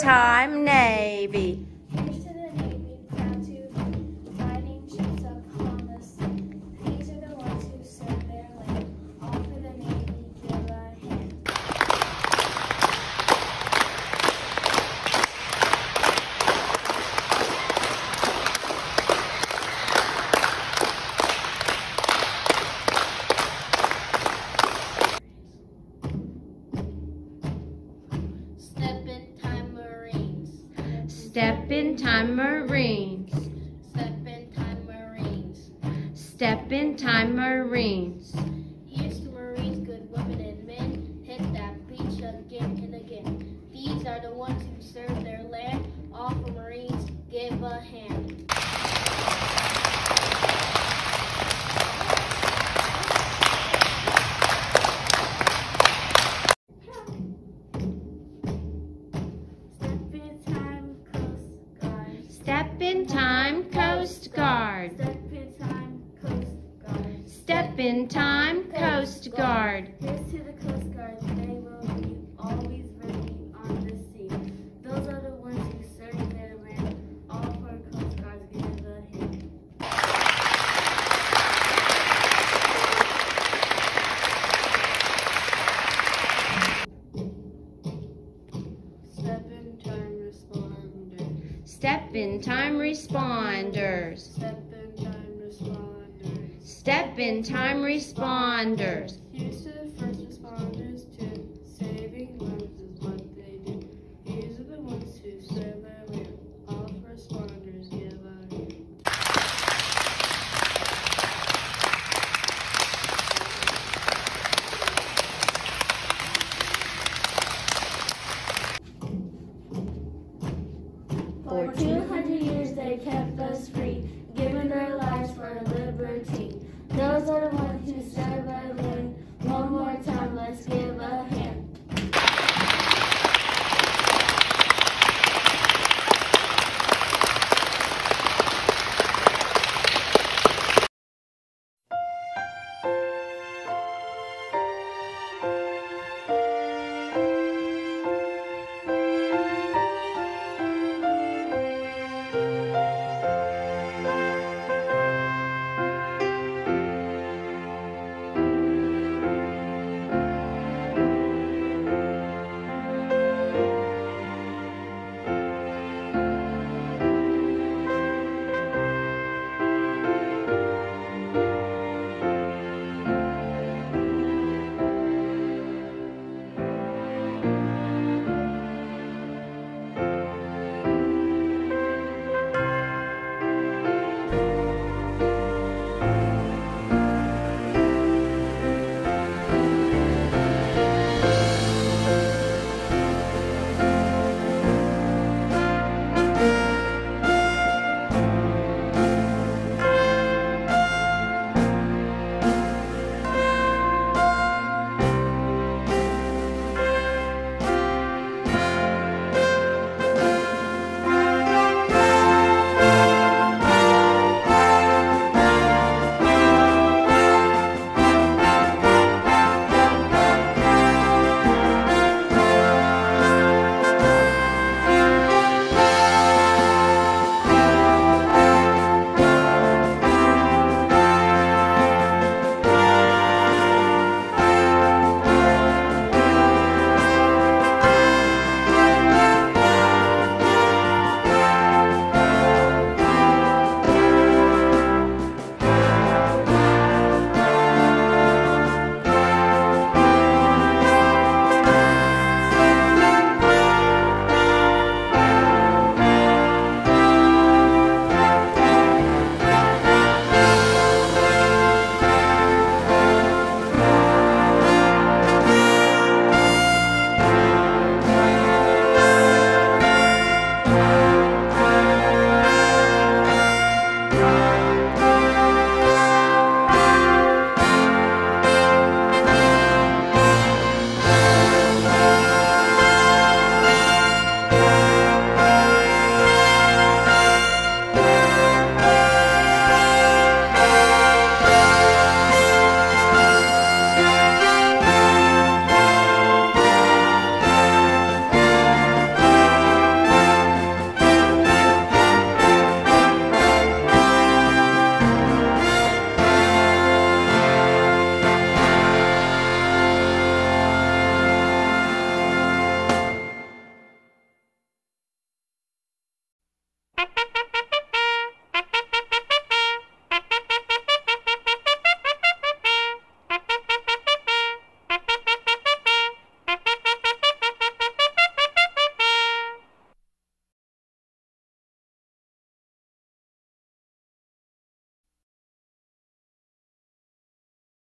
time, Navy. In time, Marines. Step in time Marines. Step in time, Coast Guard. Here's to the Coast Guard, they will be always ready on the sea. Those are the ones who serve their land. All for Coast Guards, give a hand. Step in time responders. Step in time, responders. Step in time responder. Step in time, responders.